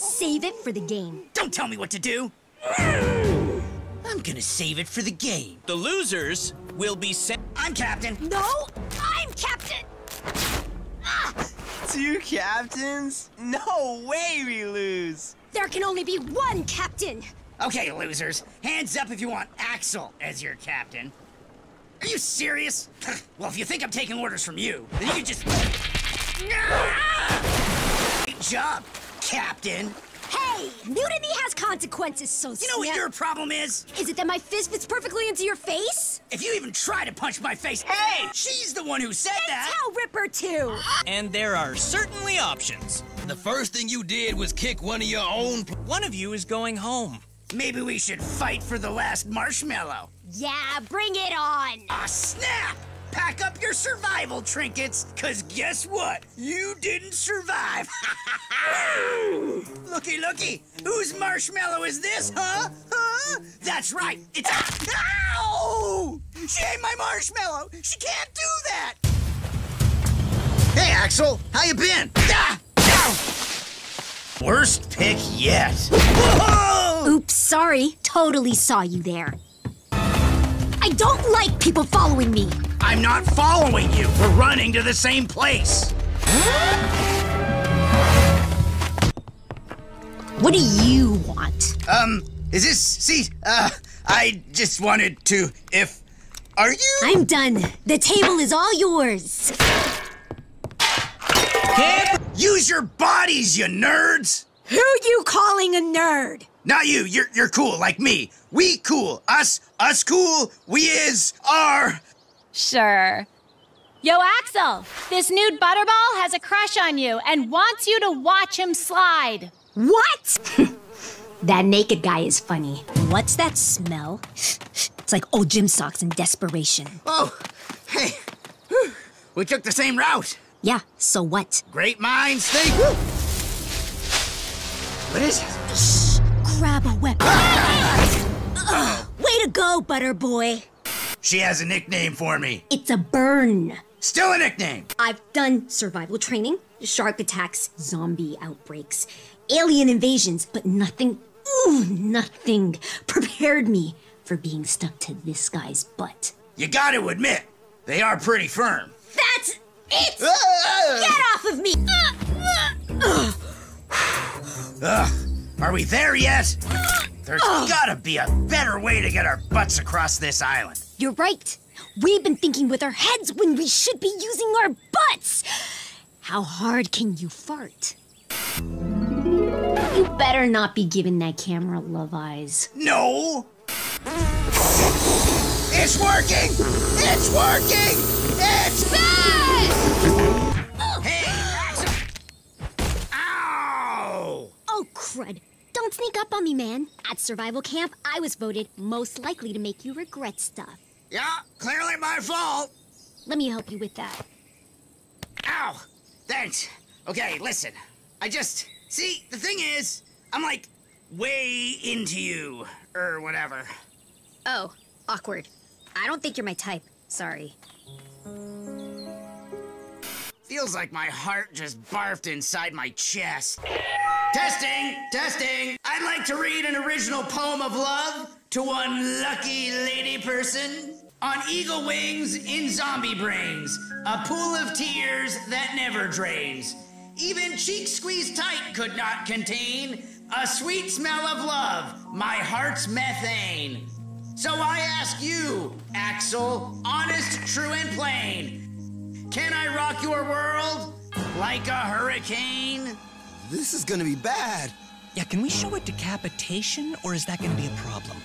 Save it for the game. Don't tell me what to do. I'm gonna save it for the game. The losers will be sent. I'm captain. No, I'm captain. Two captains? No way we lose. There can only be one captain. Okay, losers. Hands up if you want Axel as your captain. Are you serious? well, if you think I'm taking orders from you, then you can just... Great job, Captain. Hey, mutiny has consequences, so You know what your problem is? Is it that my fist fits perfectly into your face? If you even try to punch my face, hey, she's the one who said And that. tell Ripper too. And there are certainly options. The first thing you did was kick one of your own. One of you is going home. Maybe we should fight for the last marshmallow. Yeah, bring it on. Ah, snap! Pack up your survival trinkets, cause guess what? You didn't survive. looky, looky. Whose marshmallow is this, huh? Huh? That's right. It's a. Ow! She ate my marshmallow. She can't do that. Hey, Axel. How you been? Ah! Ow! Worst pick yet. Whoa! Oops, sorry. Totally saw you there. I don't like people following me. I'm not following you. We're running to the same place. What do you want? Um, is this see? Uh, I just wanted to. If are you? I'm done. The table is all yours. Use your bodies, you nerds. Who you calling a nerd? Not you. You're you're cool like me. We cool. Us us cool. We is are. Sure. Yo, Axel, this nude butterball has a crush on you and wants you to watch him slide. What? that naked guy is funny. What's that smell? It's like old gym socks in desperation. Oh, hey. Whew. We took the same route. Yeah, so what? Great minds think. What is it? Grab a weapon. Ugh, way to go, butter boy. She has a nickname for me. It's a burn. Still a nickname. I've done survival training, shark attacks, zombie outbreaks, alien invasions, but nothing, ooh, nothing prepared me for being stuck to this guy's butt. You got to admit, they are pretty firm. That's it! Get off of me! Ugh. Are we there yet? There's oh. gotta be a better way to get our butts across this island. You're right. We've been thinking with our heads when we should be using our butts. How hard can you fart? You better not be giving that camera love eyes. No! It's working! It's working! It's Hey, Don't sneak up on me, man. At survival camp, I was voted most likely to make you regret stuff. Yeah, clearly my fault. Let me help you with that. Ow! Thanks. Okay, listen. I just. See, the thing is, I'm like way into you, or whatever. Oh, awkward. I don't think you're my type. Sorry. Feels like my heart just barfed inside my chest. Testing, testing. I'd like to read an original poem of love to one lucky lady person. On eagle wings in zombie brains, a pool of tears that never drains. Even cheeks squeezed tight could not contain a sweet smell of love, my heart's methane. So I ask you, Axel, honest, true, and plain. Can I rock your world like a hurricane? This is gonna be bad. Yeah, can we show a decapitation or is that gonna be a problem?